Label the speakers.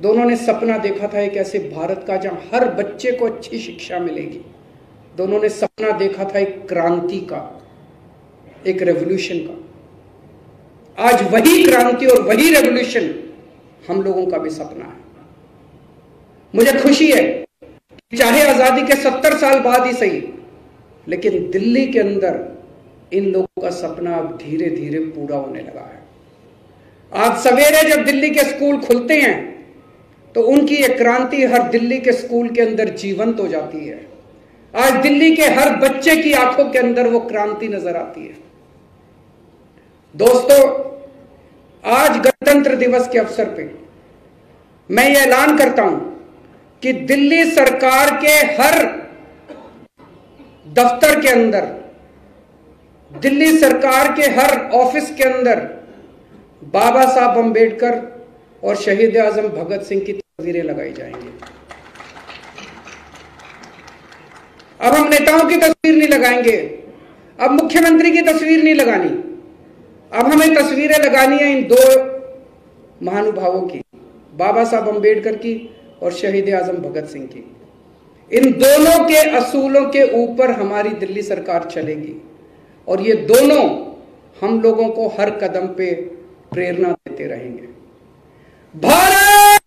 Speaker 1: दोनों ने सपना देखा था एक ऐसे भारत का जहाँ हर बच्चे को अच्छी शिक्षा मिलेगी। दोनों ने सपना देखा था एक क्रांति का, एक रेवोल्यूशन का। आज वही क्रांति और वही रेवोल्यूशन हम लोगों का भी सपना है। मुझे खुशी है, चाहे आज़ादी के सत्तर साल बाद ही सही, लेकिन दिल्ली के अंदर इन लोगों का सपना अब धीरे धीरे पूरा होने लगा है। आज सवेरे जब दिल्ली के स्कूल खुलते हैं तो उनकी एक क्रांति हर दिल्ली के स्कूल के अंदर जीवंत हो जाती है। आज दिल्ली के हर बच्चे की आँखों के अंदर वो क्रांति नज़र आती है। दोस्तों, आज गणतंत्र दिवस के अवसर पे मैं ये ऐलान करता हूँ कि दिल्ली सरकार के हर दफ्तर के अंदर, दिल्ली सरकार के हर ऑफ़िस के अंदर बाबा साहब अंबेडकर और शहीद आज़म भगत सिंह की तस्वीरें लगाई जाएँगी। अब हम नेताओं की तस्वीर नहीं लगाएँगे। अब मुख्यमंत्री की तस्वीर नहीं लगानी। अब हमें तस्वीरें लगानी है इन दो महानुभावों की, बाबा साहब अंबेडकर की और शहीद आज़म भगत सिंह की। इन दोनों के असूलों के ऊपर हमारी दिल्ली सरकार चलेगी और ये दोनों हम लोगों को हर कदम पे प्रेरणा देते रहेंगे। भारत